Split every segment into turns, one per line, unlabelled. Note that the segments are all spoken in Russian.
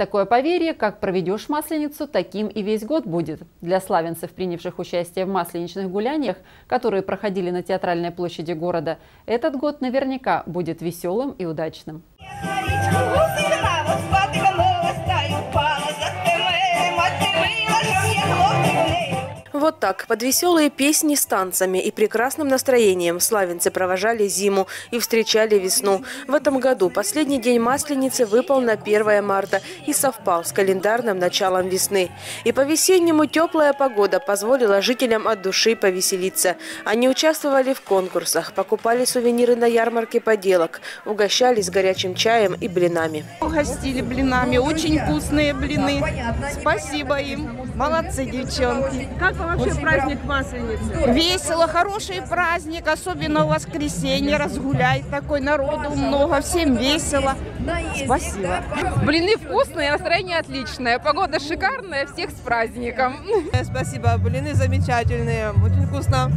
такое поверье, как проведешь Масленицу, таким и весь год будет. Для славянцев, принявших участие в масленичных гуляниях, которые проходили на театральной площади города, этот год наверняка будет веселым и удачным.
Вот так, под веселые песни с танцами и прекрасным настроением славянцы провожали зиму и встречали весну. В этом году последний день Масленицы выпал на 1 марта и совпал с календарным началом весны. И по-весеннему теплая погода позволила жителям от души повеселиться. Они участвовали в конкурсах, покупали сувениры на ярмарке поделок, угощались горячим чаем и блинами.
Угостили блинами, очень вкусные блины. Спасибо им. Молодцы, девчонки.
Как вам вообще праздник Масленицы?
Весело, хороший праздник, особенно в воскресенье. Разгуляй такой, народу много, всем весело. Спасибо.
Блины вкусные, настроение отличное, погода шикарная, всех с праздником.
Спасибо, блины замечательные, очень вкусно.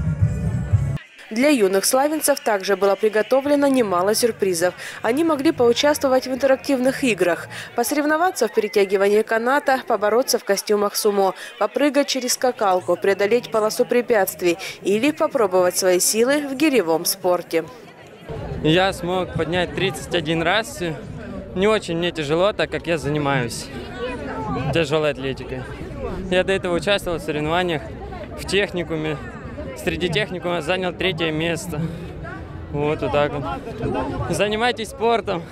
Для юных славянцев также было приготовлено немало сюрпризов. Они могли поучаствовать в интерактивных играх, посоревноваться в перетягивании каната, побороться в костюмах сумо, попрыгать через скакалку, преодолеть полосу препятствий или попробовать свои силы в гиревом спорте.
Я смог поднять 31 раз. Не очень мне тяжело, так как я занимаюсь тяжелой атлетикой. Я до этого участвовал в соревнованиях в техникуме, Среди техникума занял третье место. Вот, вот так вот. Занимайтесь спортом.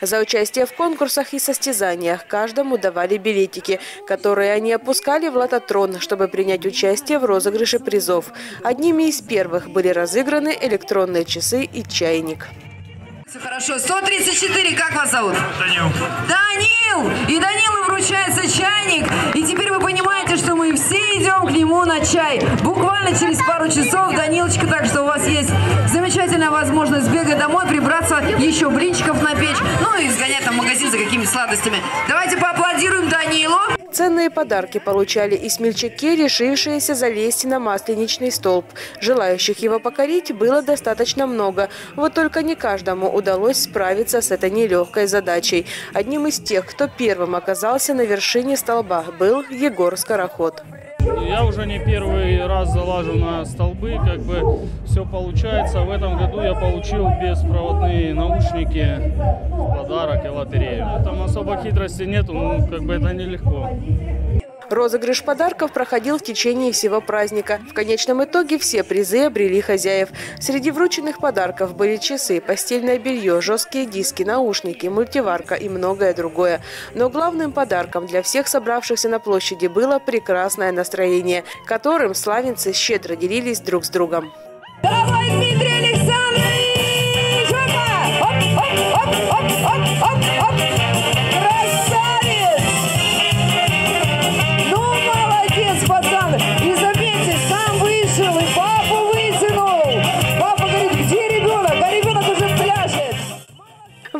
За участие в конкурсах и состязаниях каждому давали билетики, которые они опускали в лототрон, чтобы принять участие в розыгрыше призов. Одними из первых были разыграны электронные часы и чайник.
Все хорошо. 134, как вас зовут?
Данил.
Данил! И Данилу вручается чайник. И теперь вы понимаете, что мы все идем к нему на чай. Буквально через пару часов, Данилочка, так что у вас есть замечательная возможность сбегать домой, прибраться, еще блинчиков напечь, ну и сгонять там в магазин за какими-то сладостями. Давайте поаплодируем Данилу.
Ценные подарки получали и смельчаки, решившиеся залезть на масленичный столб. Желающих его покорить было достаточно много. Вот только не каждому удалось справиться с этой нелегкой задачей. Одним из тех, кто первым оказался на вершине столба, был Егор Скороход.
Я уже не первый раз залажу на столбы, как бы все получается. В этом году я получил беспроводные наушники в подарок и лотерею. Там особо хитрости нету, ну как бы это нелегко.
Розыгрыш подарков проходил в течение всего праздника. В конечном итоге все призы обрели хозяев. Среди врученных подарков были часы, постельное белье, жесткие диски, наушники, мультиварка и многое другое. Но главным подарком для всех собравшихся на площади было прекрасное настроение, которым славянцы щедро делились друг с другом.
Давай,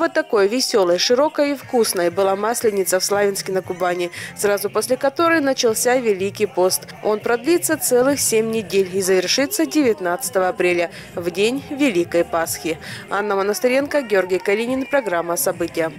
Вот такой веселой, широкой и вкусной была Масленица в Славянске на Кубани, сразу после которой начался Великий пост. Он продлится целых семь недель и завершится 19 апреля, в день Великой Пасхи. Анна Монастыренко, Георгий Калинин, программа «События».